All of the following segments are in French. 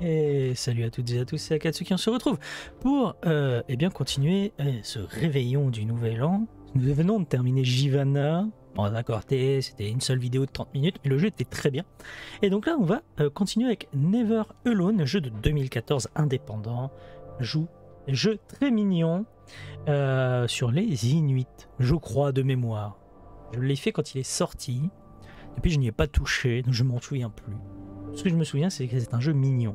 Et salut à toutes et à tous, c'est Akatsuki, on se retrouve pour euh, eh bien, continuer euh, ce réveillon du nouvel an. Nous venons de terminer Jivana. Bon d'accord, c'était une seule vidéo de 30 minutes, mais le jeu était très bien. Et donc là, on va euh, continuer avec Never Alone, jeu de 2014 indépendant, joue, jeu très mignon sur les Inuits, je crois de mémoire. Je l'ai fait quand il est sorti, et puis je n'y ai pas touché, donc je m'en souviens plus. Ce que je me souviens, c'est que c'est un jeu mignon.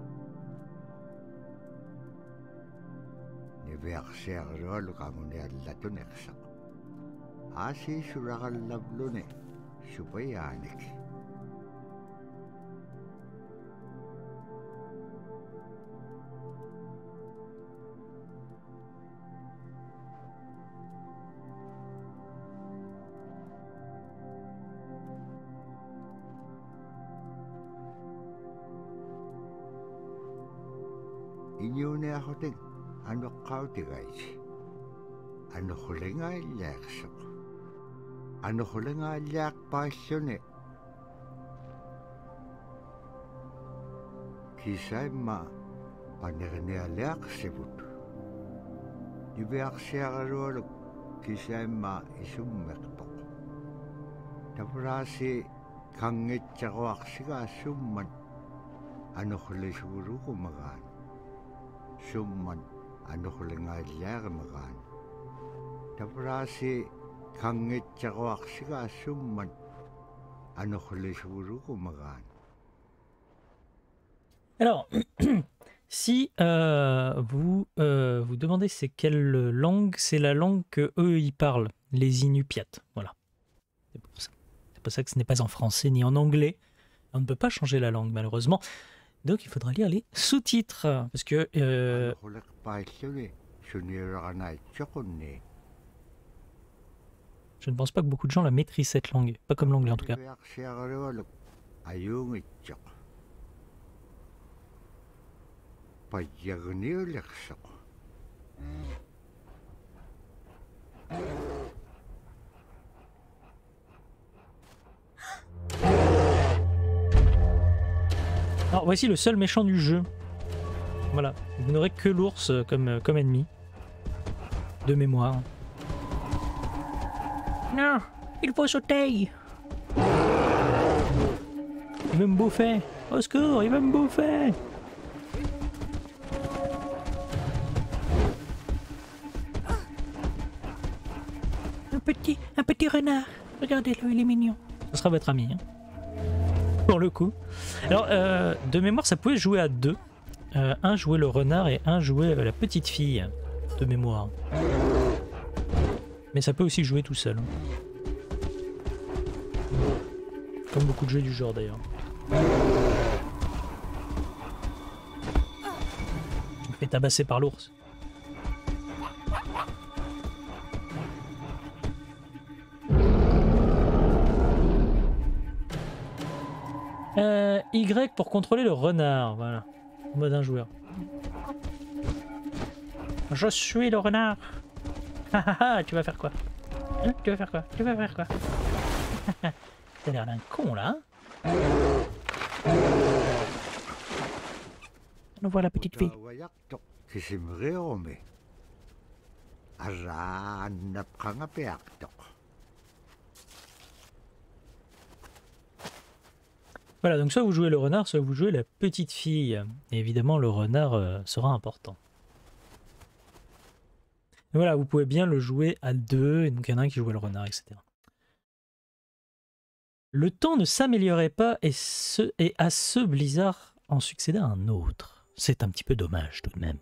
niverserjool qamuniallatunirsa aasi suraqallabluni supayaanik Inyunia hoting. анеққаутигait анерулингааллаақсеқ анерулингааллаақпааллуни кисаимма панерниаллаақсивут нивиарсиаралуалук кисаимма исуммеқпоқ таврааси кангитсаруарсигаассуммат анерулисугулугумагаат суммат Alors, si euh, vous euh, vous demandez c'est quelle langue, c'est la langue que eux ils parlent, les Inupiat. Voilà. C'est pour ça que ce n'est pas en français ni en anglais. On ne peut pas changer la langue malheureusement. Donc il faudra lire les sous-titres parce que euh, je ne pense pas que beaucoup de gens la maîtrisent cette langue, pas comme l'anglais en tout cas. Alors voici le seul méchant du jeu. Voilà, vous n'aurez que l'ours euh, comme, euh, comme ennemi. De mémoire. Non, il faut sauter. Il veut me bouffer. Au secours, il veut me bouffer. Un petit, un petit renard. Regardez-le, il est mignon. Ce sera votre ami. hein. Pour le coup. Alors, euh, de mémoire, ça pouvait jouer à deux. Euh, un jouait le renard et un jouait euh, la petite fille. De mémoire. Mais ça peut aussi jouer tout seul. Comme beaucoup de jeux du genre d'ailleurs. Je me tabasser par l'ours. Euh, y pour contrôler le renard, voilà. En mode un joueur. Je suis le renard. Ah ah ah, tu vas faire quoi? Hein Tu vas faire quoi? Tu vas faire quoi? T'as l'air d'un con là. hein? Nous voilà petite fille. Voilà, donc soit vous jouez le renard, soit vous jouez la petite fille. Et évidemment, le renard euh, sera important. Voilà, vous pouvez bien le jouer à deux, et donc il y en a un qui joue le renard, etc. Le temps ne s'améliorait pas, et, et à ce Blizzard en succéda un autre. C'est un petit peu dommage tout de même.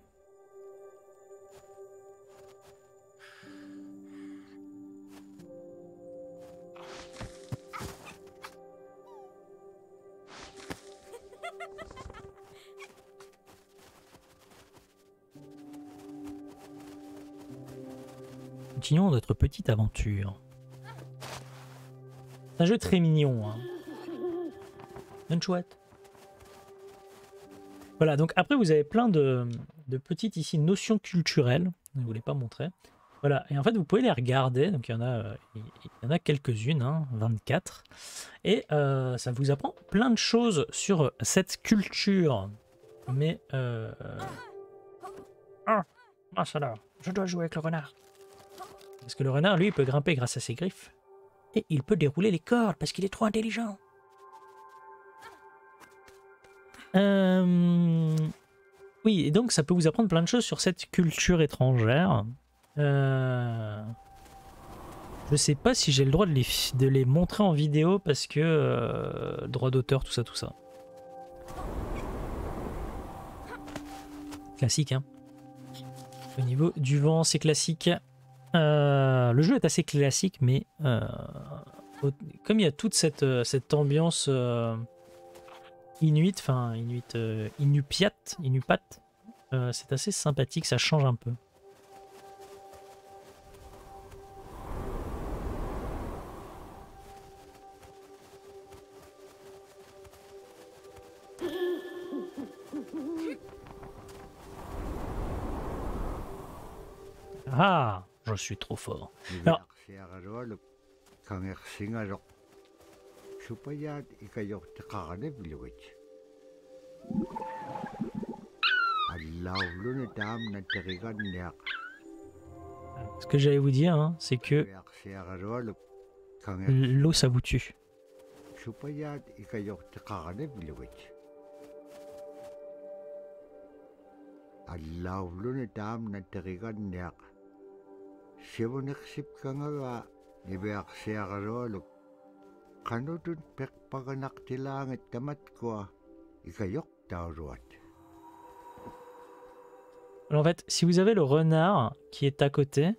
Continuons notre petite aventure. C'est un jeu très mignon. Hein. Chouette. Voilà, donc après vous avez plein de, de petites ici notions culturelles. Je ne vous l'ai pas montré. Voilà, et en fait vous pouvez les regarder. Donc il y en a, euh, il y en a quelques-unes, hein, 24. Et euh, ça vous apprend plein de choses sur cette culture. Mais euh... Ah, ah ça là, je dois jouer avec le renard. Parce que le renard, lui, peut grimper grâce à ses griffes. Et il peut dérouler les cordes parce qu'il est trop intelligent. Euh, Oui, et donc ça peut vous apprendre plein de choses sur cette culture étrangère. Euh... Je sais pas si j'ai le droit de les, de les montrer en vidéo parce que euh, droit d'auteur, tout ça, tout ça. Classique, hein. Au niveau du vent, c'est classique. Euh, le jeu est assez classique, mais euh, comme il y a toute cette, euh, ambiance euh, inuit, enfin inuit, inupiat, c'est assez sympathique, ça change un peu. Je suis trop fort. Alors- Ce que j'allais vous dire, hein, c'est que l'eau ça vous tue. supayaat ikajorteqaranipilugut allauluni taamna teriganniaq en fait, si vous avez le renard qui est à côté,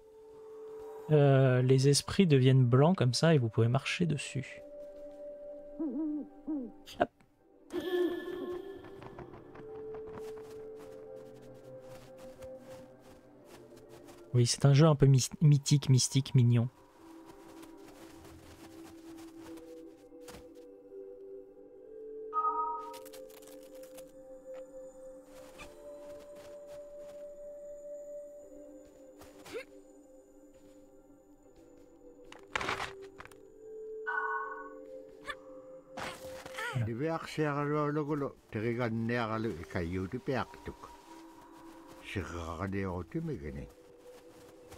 euh, les esprits deviennent blancs comme ça et vous pouvez marcher dessus. Oui, c'est un jeu un peu mythique, mystique, mignon.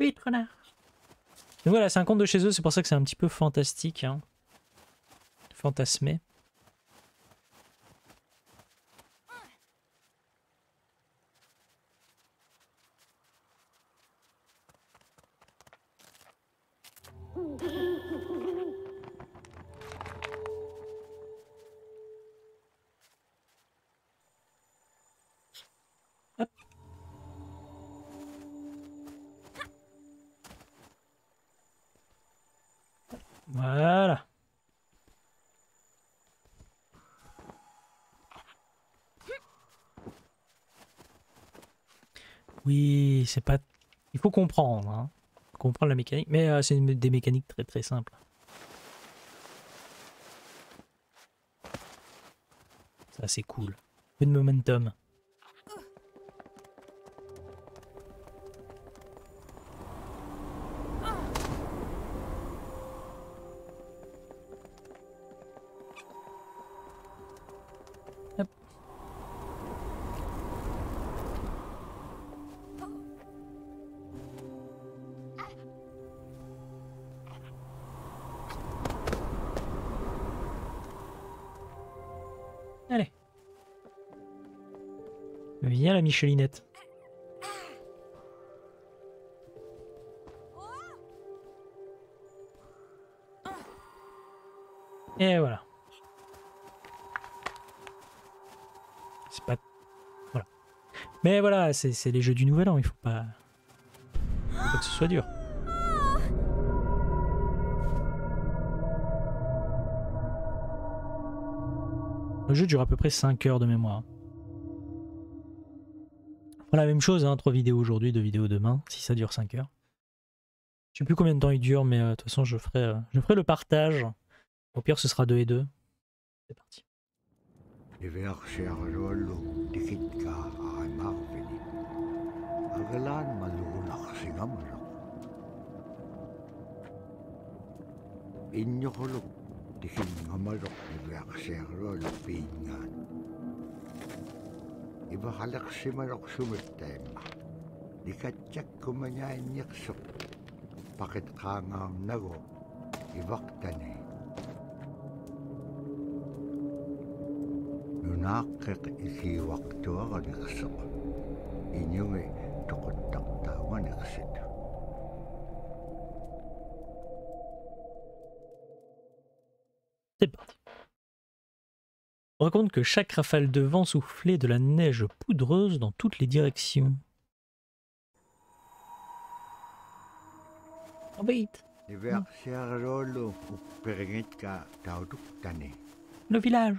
Vite, renard. Donc voilà, c'est un conte de chez eux, c'est pour ça que c'est un petit peu fantastique, hein. fantasmé. C'est pas. Il faut comprendre, hein. comprendre la mécanique, mais euh, c'est des mécaniques très très simples. Ça c'est cool. Peu de momentum. Allez. Viens la Michelinette. Et voilà. C'est pas... Voilà. Mais voilà, c'est les jeux du Nouvel An, il faut pas... Faut pas que ce soit dur. Le jeu dure à peu près 5 heures de mémoire. Voilà, la même chose, hein, 3 vidéos aujourd'hui, 2 vidéos demain, si ça dure 5 heures. Je sais plus combien de temps il dure, mais euh, de toute façon, je ferai, euh, je ferai le partage. Au pire, ce sera 2 et 2. C'est parti. tihin nga marok ni Biak Sengro lupingan. Iba kalak si marok sumitay ma. Di katsak kumanyain niyaksok. Pakit ka nga nago, ibak tani. Nunakit isi waktu ako niyaksok. Inyong eh, tukot tak tawa. On raconte que chaque rafale de vent soufflait de la neige poudreuse dans toutes les directions. Vite. Le village.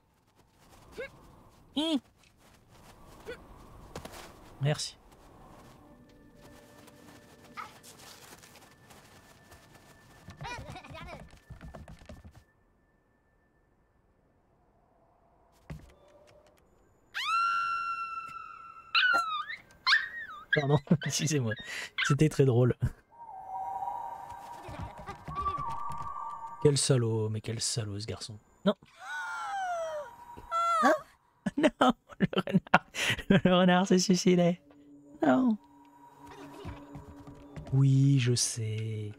Merci. Pardon, excusez-moi. C'était très drôle. Quel salaud, mais quel salaud ce garçon. Non. Non, le renard. Le renard s'est suicidé. Non. Oui, je sais.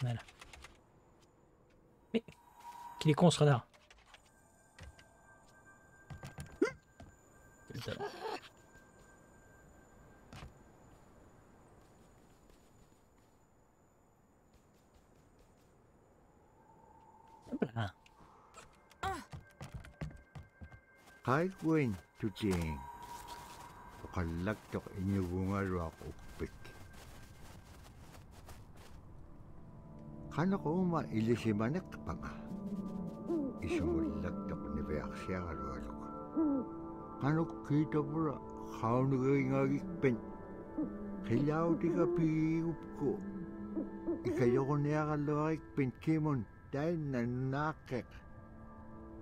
Voilà. Mais qu'il est con ce renard. I'm going to Jane. Kalaktak inyubunga rock upit. Kana ko mailisimanak panga. Isumulaktak ni Beaksya karwalo ko. Kana kita pura kaun gay ngagikpin. Kilaw di ka piyup ko. Ikayo ko niya kalwagikpin kimon dahil nanakik.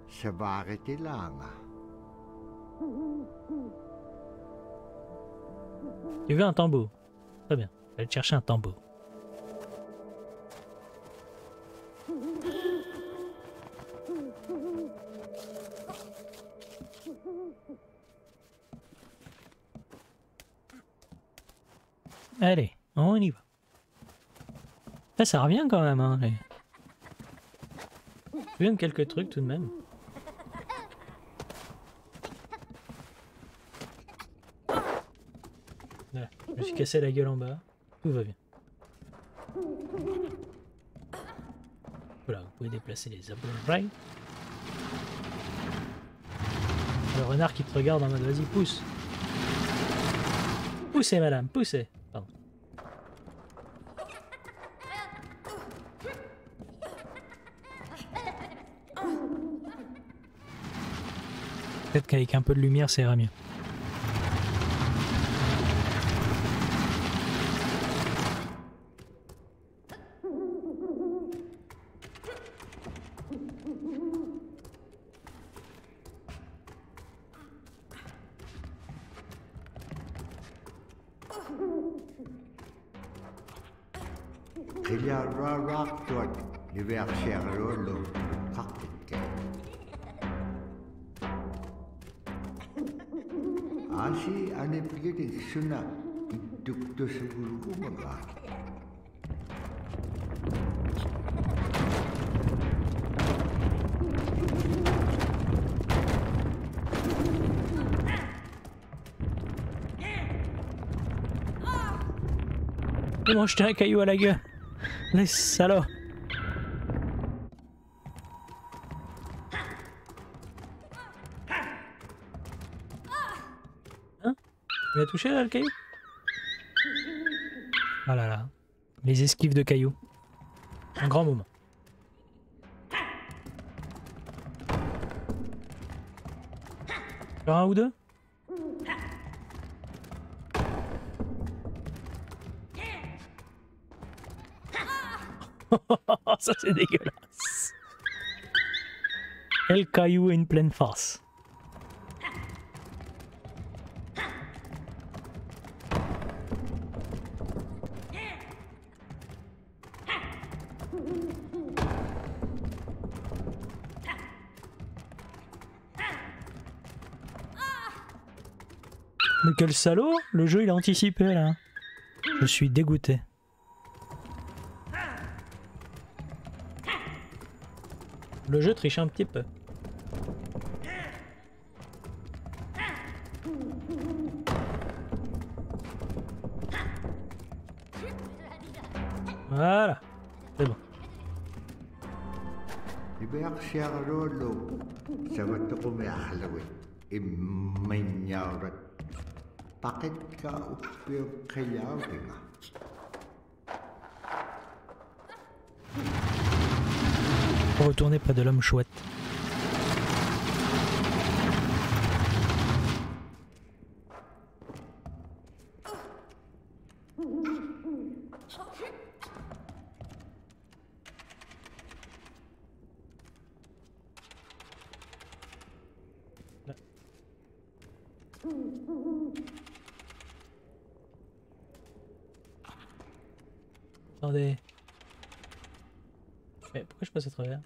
Sa bakit ilanga. Tu veux un tambour Très bien. Je vais aller chercher un tambour. Allez, on y va. Ça, revient quand même, hein. Les... Je quelques trucs tout de même. Casser la gueule en bas. Tout va bien. Voilà, vous pouvez déplacer les abonnés. Le renard qui te regarde en mode vas-y pousse. Poussez madame, poussez. Pardon. Peut-être qu'avec un peu de lumière ça ira mieux. M'ont jeté un caillou à la gueule. Les salauds. Hein Tu l'as touché là le caillou? Ah là là. Les esquives de cailloux. Un grand moment. Un ou deux? Ça c'est dégueulasse. El caillou une pleine face. Mais quel salaud Le jeu il a anticipé là. Je suis dégoûté. Le jeu triche un petit peu. Voilà. C'est bon. Retourner près de l'homme chouette. Attendez. Mais pourquoi je passe à travers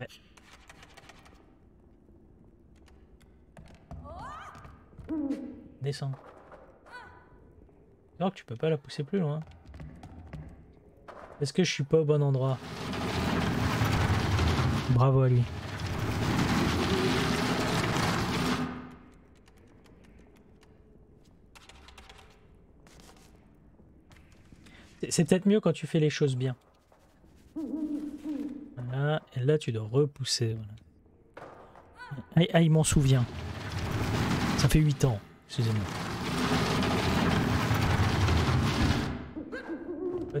Ouais. Descends. Alors que tu peux pas la pousser plus loin. Est-ce que je suis pas au bon endroit? Bravo à lui. C'est- peut-être mieux quand tu fais les choses bien. Voilà, là tu dois repousser. Voilà. Ah, ah, il m'en souvient. Ça fait 8 ans, excusez-moi. On va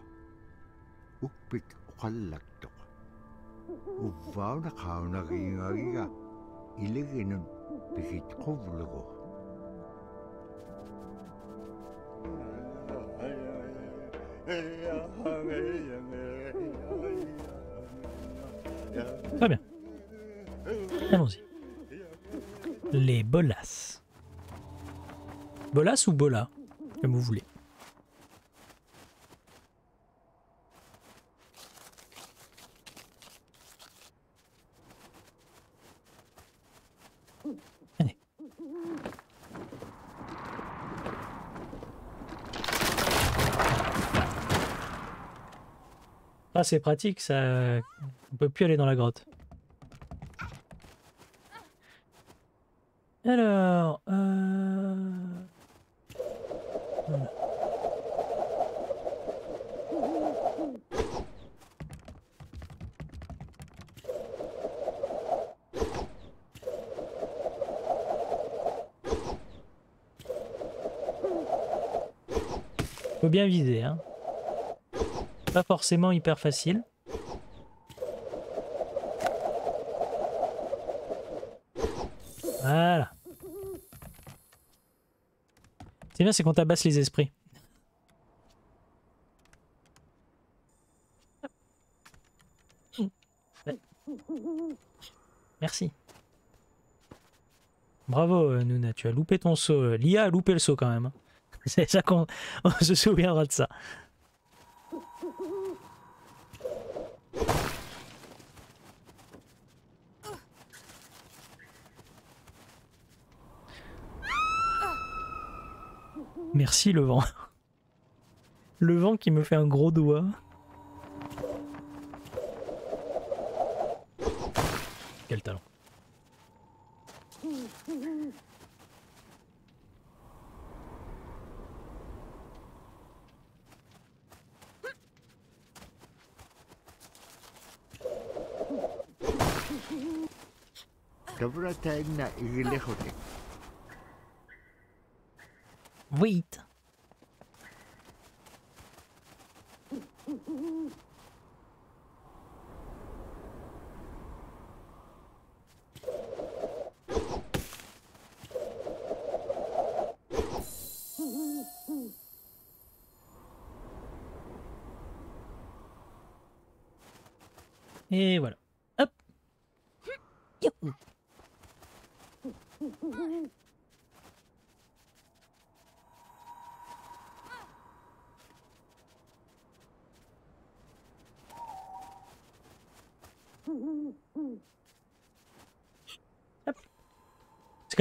uppik Très bien. Allons-y. Les bolas. Bolas ou bola Comme vous voulez. C'est pratique, ça... On peut plus aller dans la grotte. Alors... Euh... Faut bien viser, hein. Pas forcément hyper facile. Voilà. C'est bien, c'est qu'on tabasse les esprits. Merci. Bravo, euh, Nuna, tu as loupé ton saut. Euh, L'IA a loupé le saut quand même. hein. C'est ça qu'on on se souviendra de ça. Merci le vent. Le vent qui me fait un gros doigt. Quel talent. wheat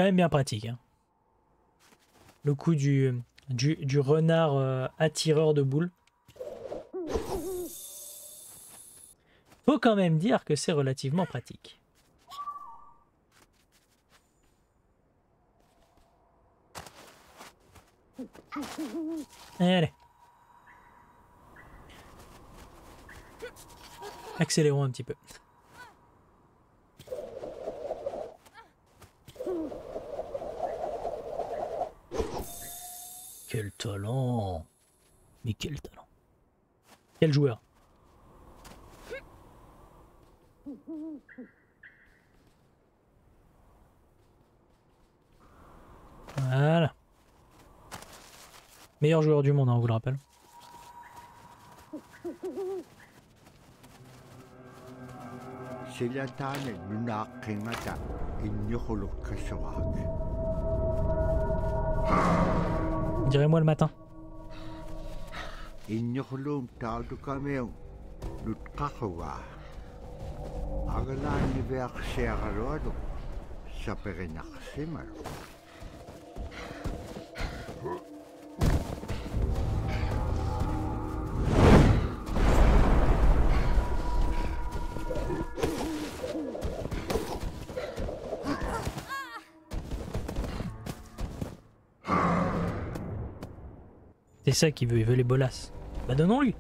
quand même bien pratique. hein. Le coup du, du, renard euh, attireur de boules. Faut quand même dire que c'est relativement pratique. Allez. Accélérons un petit peu. Quel talent Mais quel talent Quel joueur Voilà. Meilleur joueur du monde, hein, on vous le rappelle. Direz-moi le matin. Ça veut, il veut les bolasses. Bah donnons-lui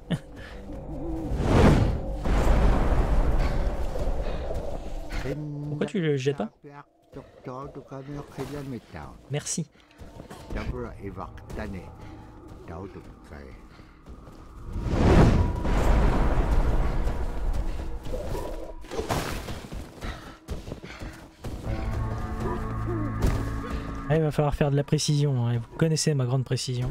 Pourquoi tu le jettes pas Merci. Ah, il va falloir faire de la précision, hein, vous connaissez ma grande précision.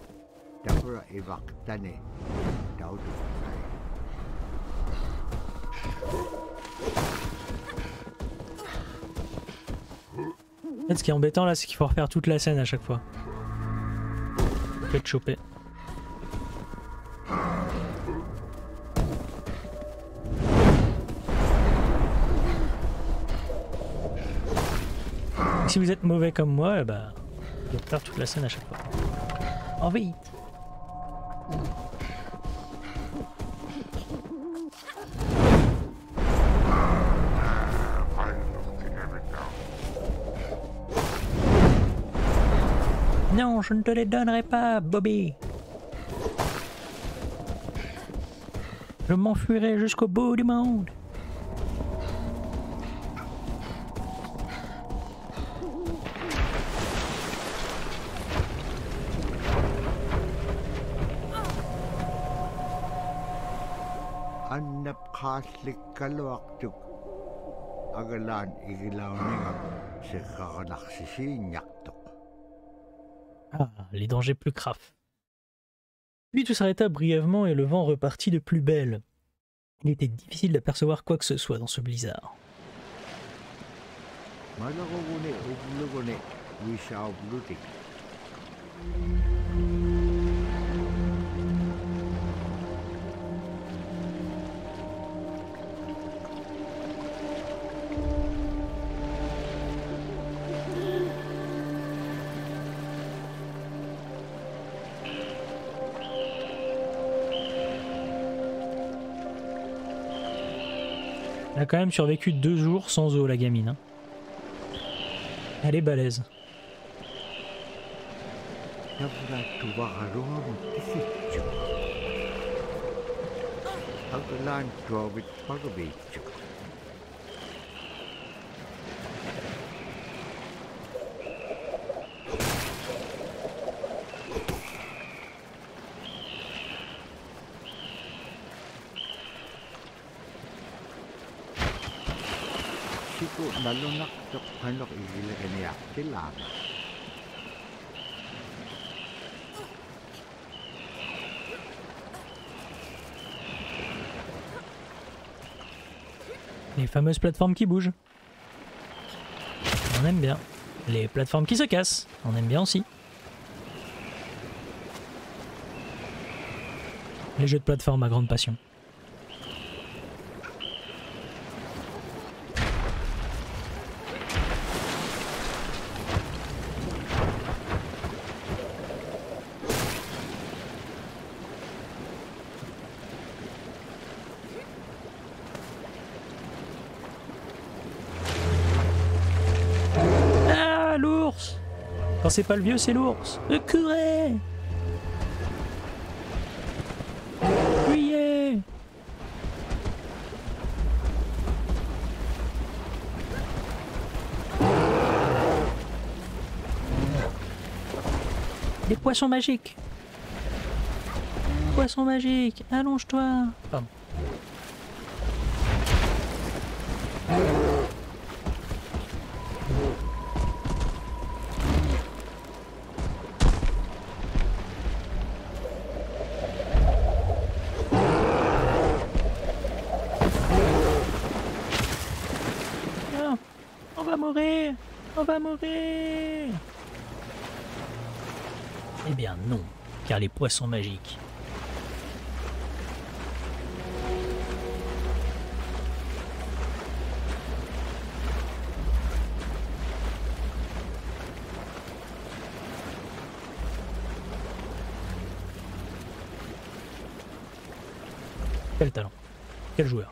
En fait, ce qui est embêtant là, c'est qu'il faut refaire toute la scène à chaque fois. Peut être choper. Si vous êtes mauvais comme moi, eh ben, vous devez faire toute la scène à chaque fois. Oh vite je ne te les donnerai pas, Bobby. Je m'enfuirai jusqu'au bout du monde. Hanap kaslik kalwaktuk. Agalan igilaw niya sa kakanaksisiyak. Ah, les dangers plus graves. Puis tout s'arrêta brièvement et le vent repartit de plus belle. Il était difficile d'apercevoir quoi que ce soit dans ce blizzard. A quand même survécu deux jours sans eau, la gamine. hein. Elle est balèze. Les fameuses plateformes qui bougent. On aime bien. Les plateformes qui se cassent, on aime bien aussi. Les jeux de plateforme à grande passion. C'est pas le vieux, c'est l'ours. Le curé. Fuyez Les poissons magiques. Poisson magique, allonge-toi. Pardon. Eh bien non, car les poissons magiques. Quel talent. Quel joueur.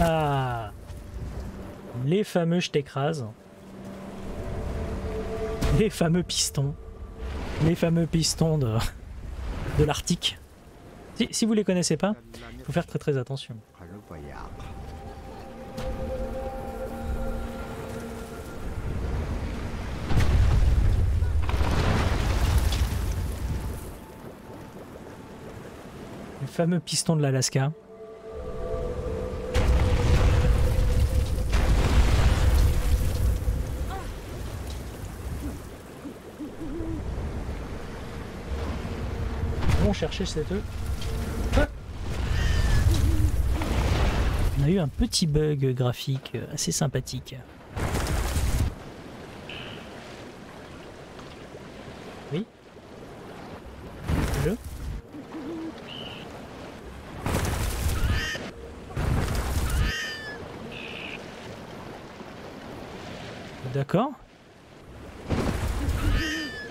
Ah Les fameux je t'écrase. Les fameux pistons. Les fameux pistons de, l'Arctique. Si, si vous les connaissez pas, il faut faire très très attention. fameux piston de l'Alaska. Bon, chercher cet œuf. E. On a eu un petit bug graphique assez sympathique.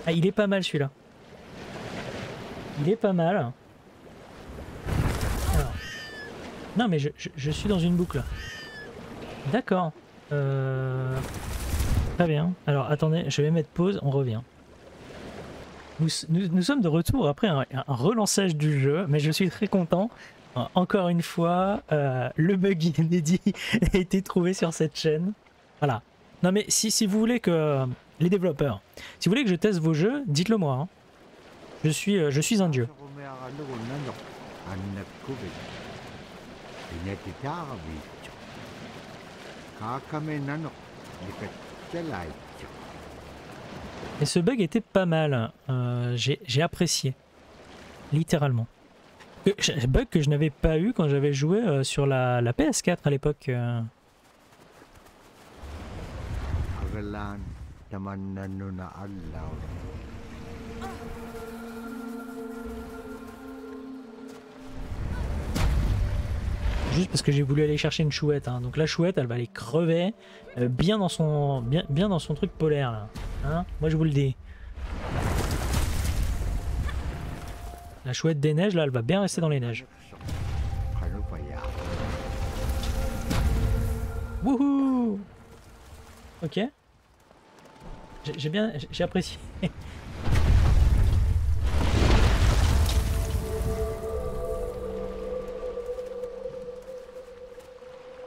Ah, il est pas mal celui-là. Il est pas mal. Non, mais je, suis dans une boucle. D'accord. Euh... Très bien. Alors, attendez, je vais mettre pause, on revient. Nous, nous- nous sommes de retour après un, un relançage du jeu, mais je suis très content. Euh, Encore une fois, euh, le bug inédit a été trouvé sur cette chaîne. Voilà. Non mais si vous voulez que... Les développeurs, si vous voulez que je teste vos jeux, dites-le moi. hein. Je, suis, euh, je suis un dieu. Et ce bug était pas mal. Euh, J'ai apprécié. Littéralement. Euh, je- Bug que je n'avais pas eu quand j'avais joué euh, sur la PS4 à l'époque. Juste parce que j'ai voulu aller chercher une chouette. hein. Donc la chouette, elle va aller crever euh, bien, dans son, bien, dans son truc polaire. Là. Hein? Moi je vous le dis. La chouette des neiges, là, elle va bien rester dans les neiges. Wouhou Ok. J'ai bien, j'ai- apprécié.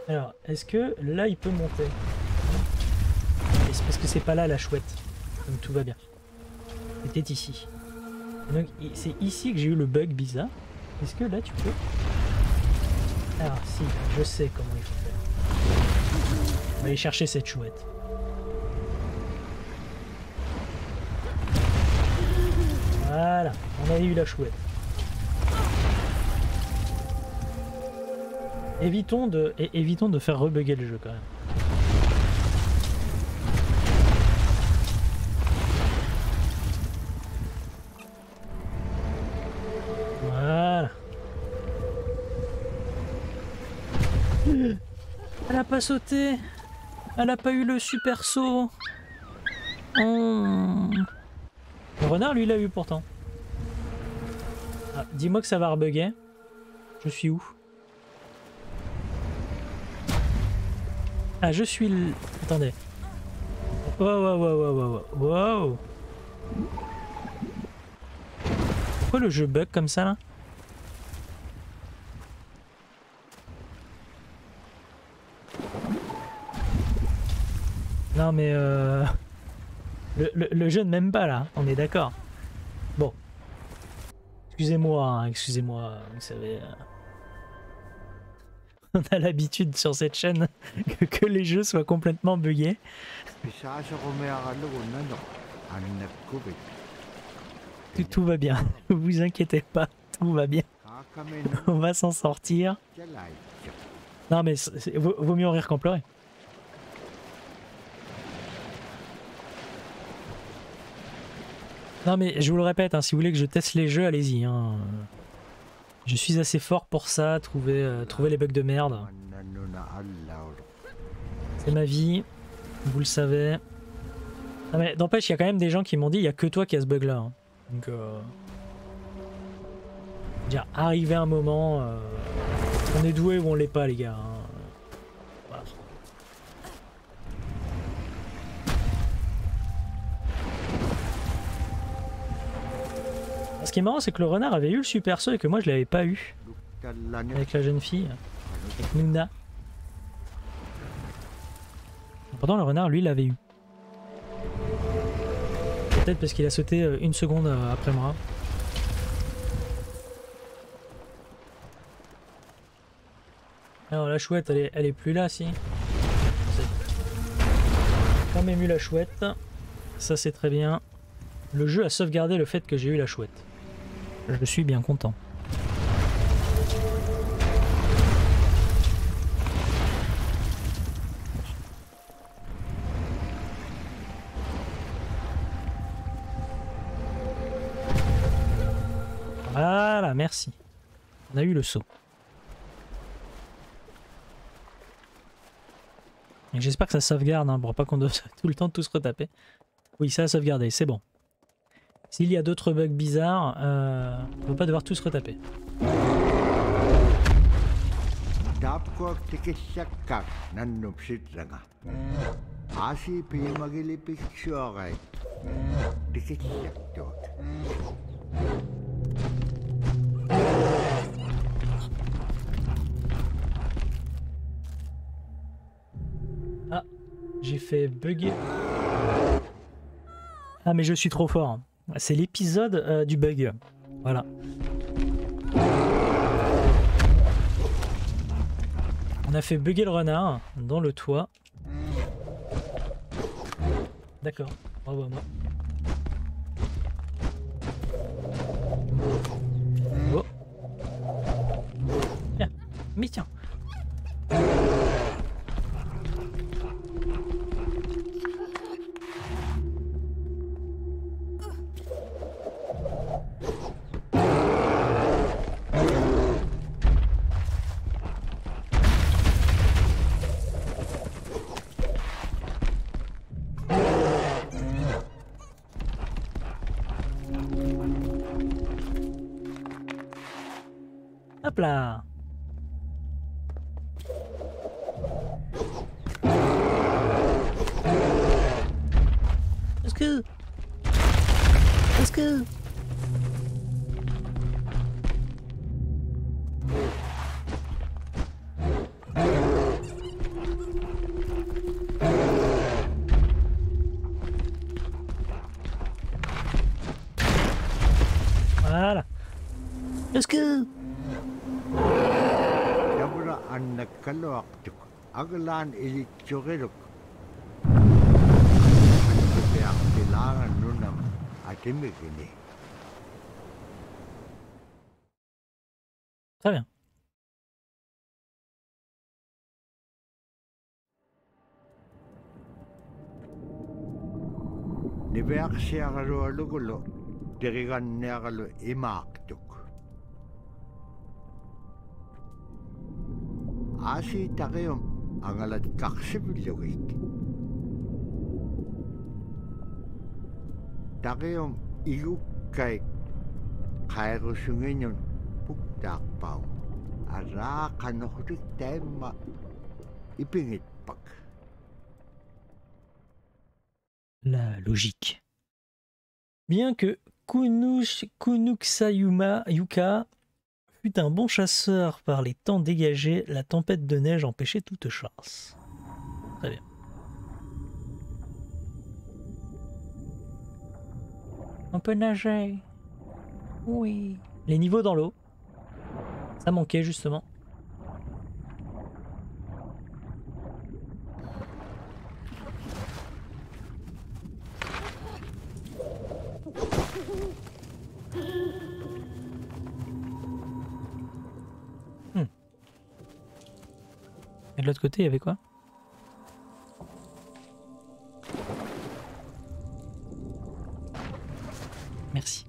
Alors, est-ce que là il peut monter? Parce que c'est pas là la chouette? Donc tout va bien. C'était ici. Donc c'est ici que j'ai eu le bug bizarre. Est-ce que là tu peux? Alors si, je sais comment il faut faire. On va aller chercher cette chouette. Voilà, on a eu la chouette. Évitons de, é- évitons de faire rebugger le jeu quand même. Voilà. Elle a pas sauté. Elle a pas eu le super saut. Oh. Le renard, lui, l'a eu pourtant. Ah, Dis-moi que ça va rebugger. Je suis où? Ah, je suis... le- Attendez. Wow, wow, wow, wow, wow. Wow. Pourquoi le jeu bug comme ça, là? Non, mais... Euh... Le, le- le jeu ne m'aime pas là, on est d'accord. Excusez-moi, hein, excusez-moi, vous savez. euh, On a l'habitude sur cette chaîne que, les jeux soient complètement buggés. Tout, va bien, ne vous inquiétez pas, tout va bien. On va s'en sortir. Non mais vaut, mieux rire qu'en pleurer. Non mais je vous le répète, hein, si vous voulez que je teste les jeux, allez-y. hein. Je suis assez fort pour ça, trouver, euh, trouver les bugs de merde. C'est ma vie, vous le savez. Non mais n'empêche, il y a quand même des gens qui m'ont dit il y a que toi qui as ce bug là. Donc euh... dire, arrivé un moment, euh, on est doué ou on l'est pas les gars. hein. Ce qui est marrant, c'est que le renard avait eu le super saut et que moi je l'avais pas eu avec la jeune fille, avec Nuna. Pourtant, le renard, lui, l'avait eu. Peut-être parce qu'il a sauté euh, une seconde euh, après moi. Alors, la chouette, elle est, elle est plus là, si. Quand même eu la chouette. Ça, c'est très bien. Le jeu a sauvegardé le fait que j'ai eu la chouette. Je suis bien content. Voilà, merci. On a eu le saut. J'espère que ça sauvegarde, hein, pour pas qu'on doive tout le temps tous retaper. Oui, ça a sauvegardé, c'est bon. S'il y a d'autres bugs bizarres, euh, on ne va pas devoir tous retaper. Tikissaktuot. J'ai fait bugger. Ah mais je suis trop fort. C'est l'épisode euh, du bug. Voilà. On a fait bugger le renard dans le toit. D'accord. Bravo à moi. Oh. Tiens. Mais tiens. Là annakkaluaqtuk. Aglaan ilitsuqiluk. Annapiaqtilaangan nunam atimikini. Très bien. Niveaqsiaqalualukulu tiriganniaqalu imaaqtuk. La logique. Bien que Kunush, Kunuksayuma Yuka fut un bon chasseur par les temps dégagés, la tempête de neige empêchait toute chasse. Très bien. On peut nager. Oui. Les niveaux dans l'eau. Ça manquait justement. De l'autre côté, il avait quoi? Merci.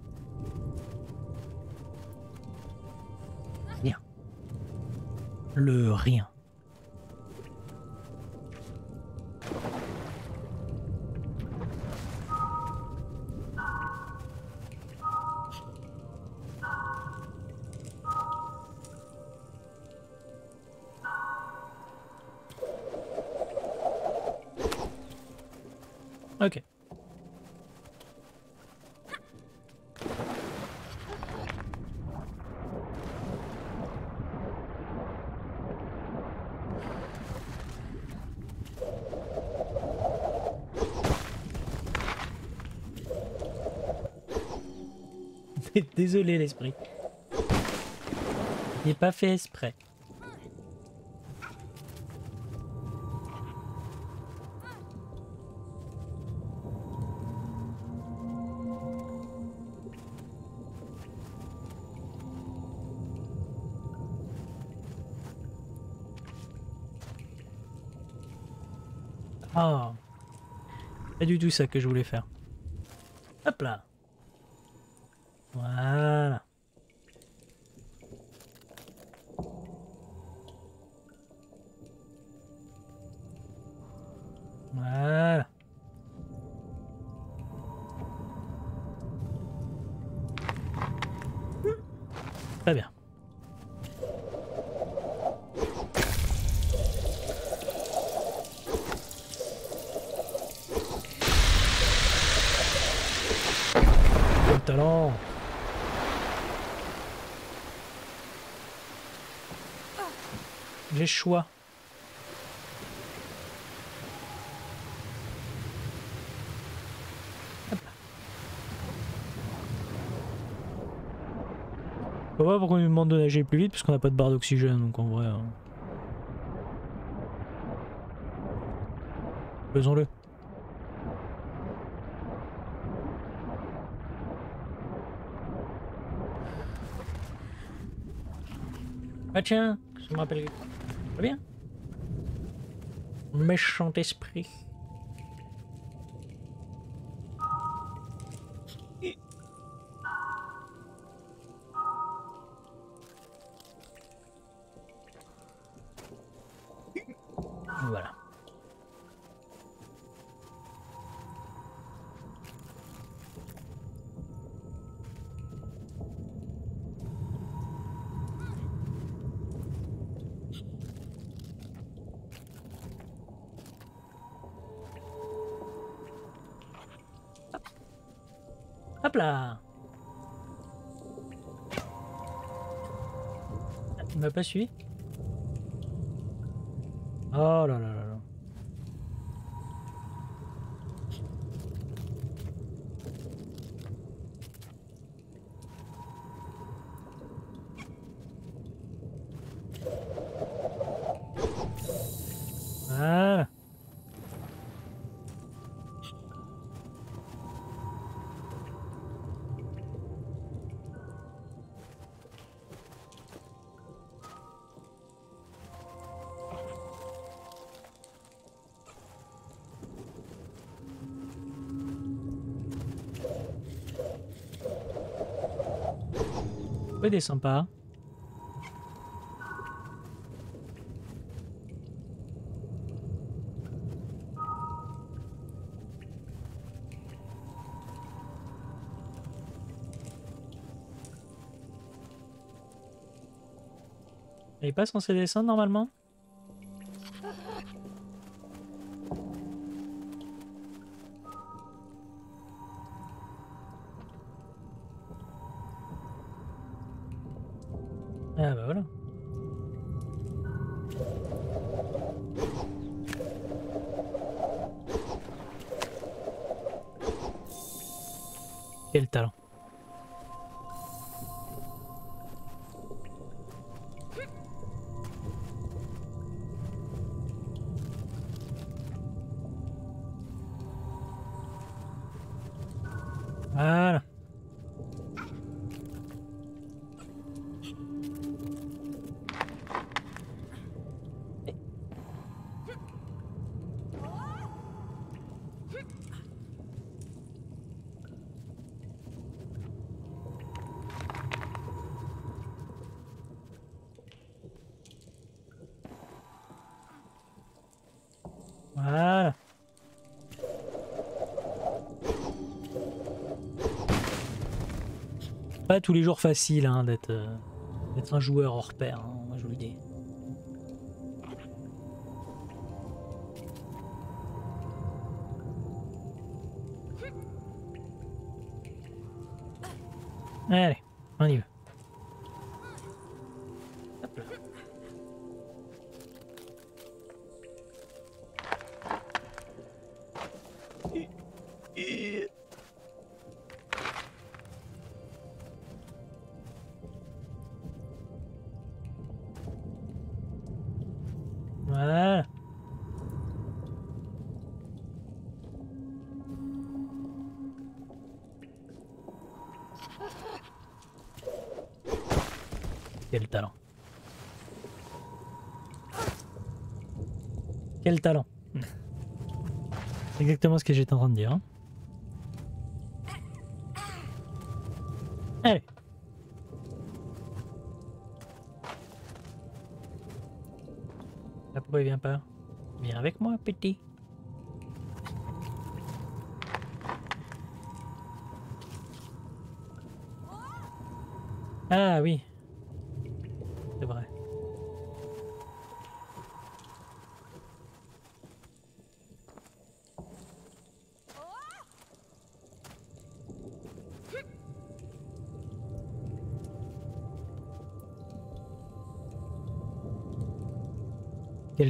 Rien. Le rien. Désolé l'esprit. Il n'est pas fait exprès. Ah, pas du tout ça que je voulais faire. Talent J'ai choix. Hop. Sais pas pourquoi on nous demande de nager plus vite parce qu'on n'a pas de barre d'oxygène donc en vrai. hein. Faisons-le. Ah tiens, ça me rappelle. Très bien. Méchant esprit. Pas suivi Oh là là là là. Voilà. Pourquoi il descend pas Il est pas censé descendre normalement? Pas tous les jours facile hein, d'être euh, un joueur hors pair, hein, moi je vous le dis. Quel talent. C'est exactement ce que j'étais en train de dire. hein. Allez. Là, pourquoi il vient pas Viens avec moi, petit.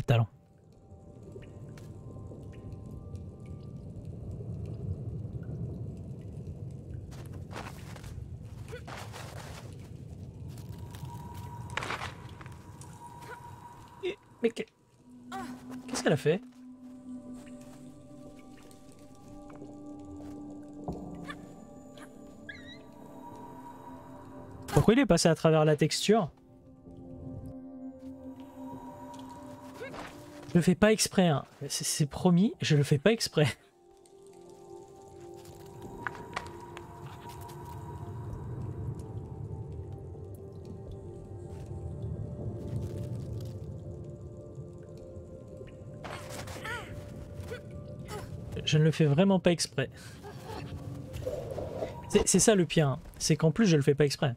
Talent. Mais que- qu'est-ce qu'elle a fait? Pourquoi il est passé à travers la texture? Je le fais pas exprès, hein. C'est- promis, je le fais pas exprès. Je ne le fais vraiment pas exprès. C'est c'est ça le pire, hein. c'est qu'en plus je le fais pas exprès.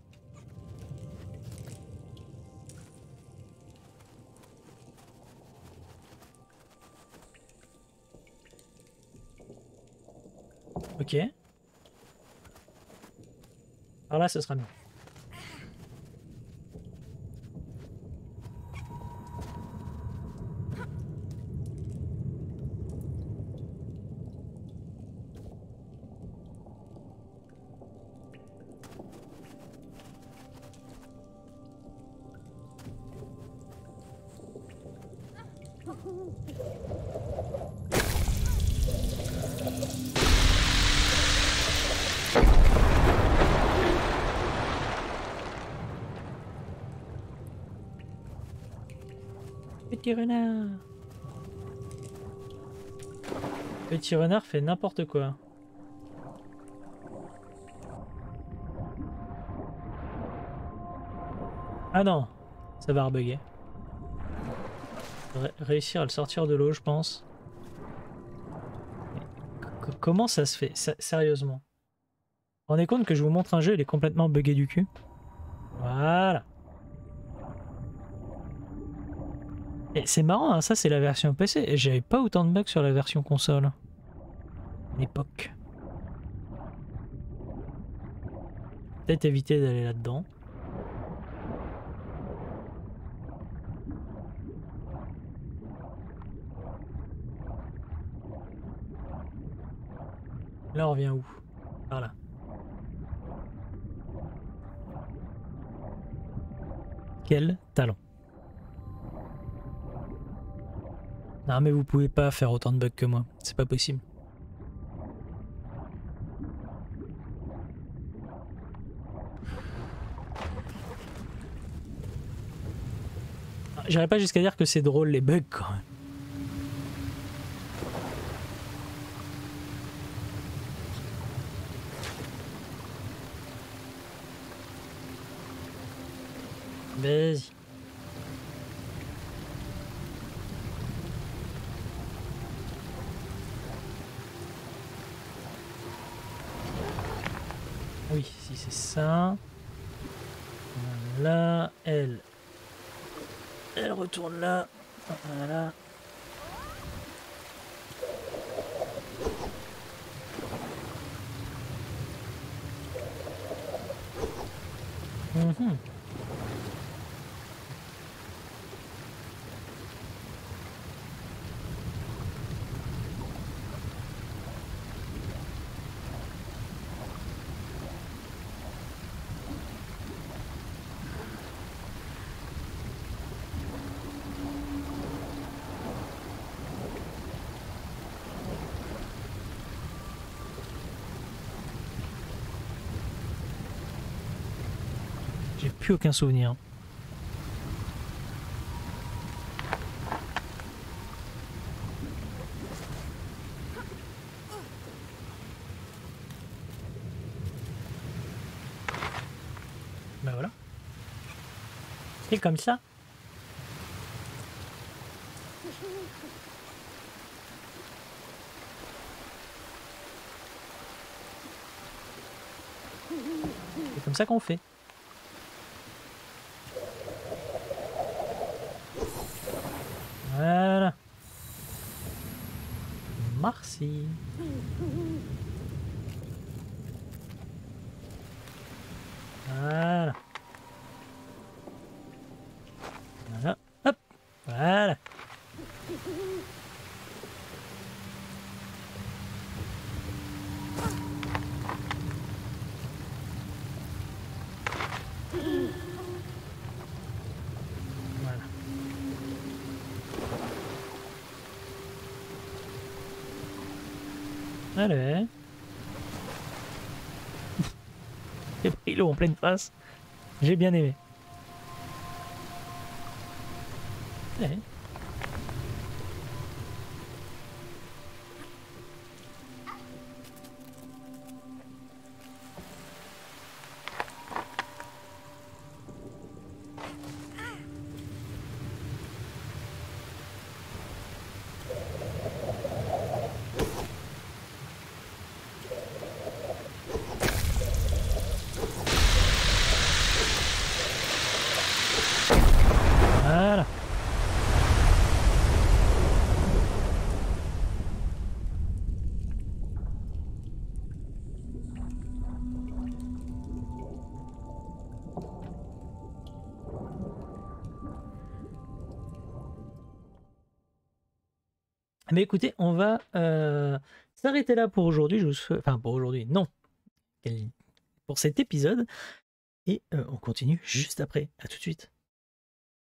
Ce sera. Petit renard. Petit renard fait n'importe quoi. Ah non, ça va rebugger. Ré- réussir à le sortir de l'eau, je pense. Comment ça se fait? Sérieusement. Vous vous rendez compte que je vous montre un jeu, il est complètement buggé du cul? Voilà. C'est marrant, hein, ça c'est la version PC. J'avais pas autant de bugs sur la version console. L'époque. Peut-être éviter d'aller là-dedans. Là on revient où? Par là. Quel talent. Non mais vous pouvez pas faire autant de bugs que moi, c'est pas possible. J'irais pas jusqu'à dire que c'est drôle les bugs quand même. Vas-y. Oui, si c'est ça. Là, elle. Elle retourne là. Voilà. Mhm. J'ai aucun souvenir. Ben voilà. C'est comme ça. C'est comme ça qu'on fait. Merci. Voilà. Voilà. Hop. Voilà. Voilà. Allez. En pleine face. J'ai bien aimé. Mais écoutez, on va euh, s'arrêter là pour aujourd'hui. Je vous souhaite- Enfin, pour aujourd'hui, non. Pour cet épisode. Et euh, on continue juste après. À tout de suite.